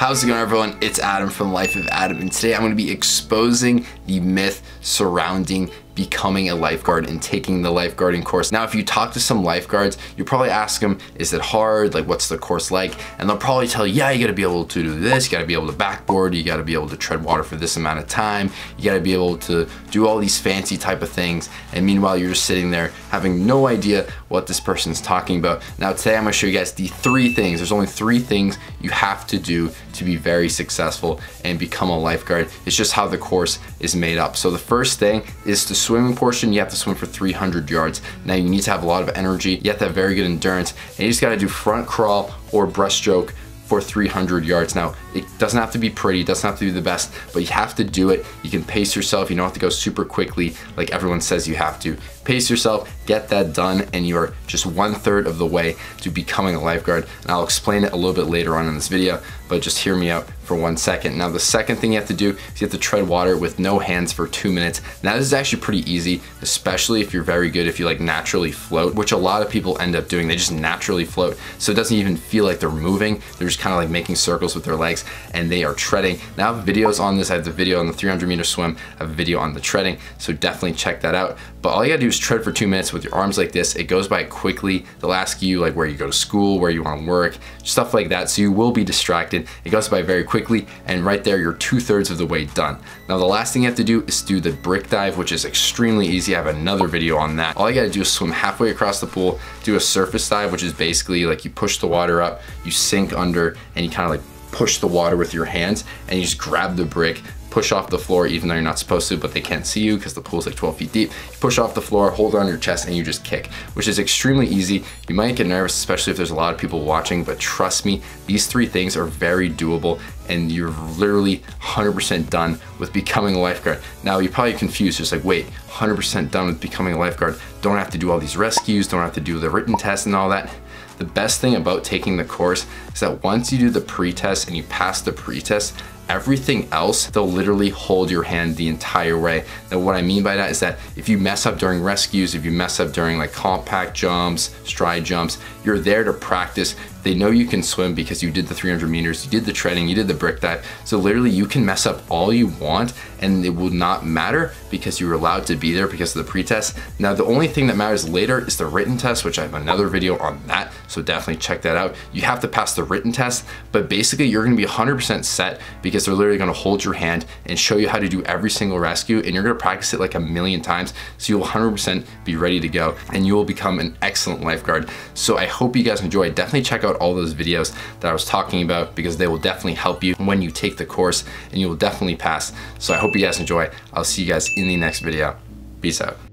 How's it going everyone? It's Adam from Life of Adam and today I'm going to be exposing the myth surrounding becoming a lifeguard and taking the lifeguarding course. Now, if you talk to some lifeguards, you probably ask them, is it hard? Like, what's the course like? And they'll probably tell you, yeah, you gotta be able to do this, you gotta be able to backboard, you gotta be able to tread water for this amount of time, you gotta be able to do all these fancy type of things. And meanwhile, you're just sitting there having no idea what this person's talking about. Now, today I'm gonna show you guys the three things. There's only three things you have to do to be very successful and become a lifeguard. It's just how the course is made up. So the first thing is the swimming portion. You have to swim for 300 yards. Now you need to have a lot of energy. You have to have very good endurance and you just gotta do front crawl or breaststroke for 300 yards. Now, it doesn't have to be pretty, it doesn't have to be the best, but you have to do it. You can pace yourself. You don't have to go super quickly like everyone says you have to. Pace yourself, get that done, and you are just one third of the way to becoming a lifeguard. And I'll explain it a little bit later on in this video, but just hear me out for one second. Now, the second thing you have to do is you have to tread water with no hands for two minutes. Now, this is actually pretty easy, especially if you're very good, if you like naturally float, which a lot of people end up doing. They just naturally float. So it doesn't even feel like they're moving. They're just kind of like making circles with their legs and they are treading. Now I have videos on this. I have the video on the 300 meter swim. I have a video on the treading. So definitely check that out. But all you gotta do is tread for two minutes with your arms like this. It goes by quickly. They'll ask you like where you go to school, where you wanna work, stuff like that. So you will be distracted. It goes by very quickly and right there you're two thirds of the way done. Now the last thing you have to do is do the brick dive, which is extremely easy. I have another video on that. All you gotta do is swim halfway across the pool, do a surface dive, which is basically like you push the water up, you sink under, and you kind of like push the water with your hands and you just grab the brick, push off the floor even though you're not supposed to, but they can't see you because the pool's like 12 feet deep. You push off the floor, hold on your chest, and you just kick, which is extremely easy. You might get nervous, especially if there's a lot of people watching, but trust me, these three things are very doable and you're literally 100% done with becoming a lifeguard. Now you're probably confused, just like, wait, 100% done with becoming a lifeguard. Don't have to do all these rescues, don't have to do the written test and all that. The best thing about taking the course is that once you do the pre-test and you pass the pre-test, everything else, they'll literally hold your hand the entire way. Now what I mean by that is that if you mess up during rescues, if you mess up during like compact jumps, stride jumps, you're there to practice they know you can swim because you did the 300 meters, you did the treading, you did the brick dive. So literally you can mess up all you want and it will not matter because you were allowed to be there because of the pretest. Now the only thing that matters later is the written test, which I have another video on that. So definitely check that out. You have to pass the written test, but basically you're gonna be 100% set because they're literally gonna hold your hand and show you how to do every single rescue and you're gonna practice it like a million times. So you'll 100% be ready to go and you will become an excellent lifeguard. So I hope you guys enjoy. Definitely check out out all those videos that I was talking about because they will definitely help you when you take the course and you will definitely pass. So I hope you guys enjoy. I'll see you guys in the next video. Peace out.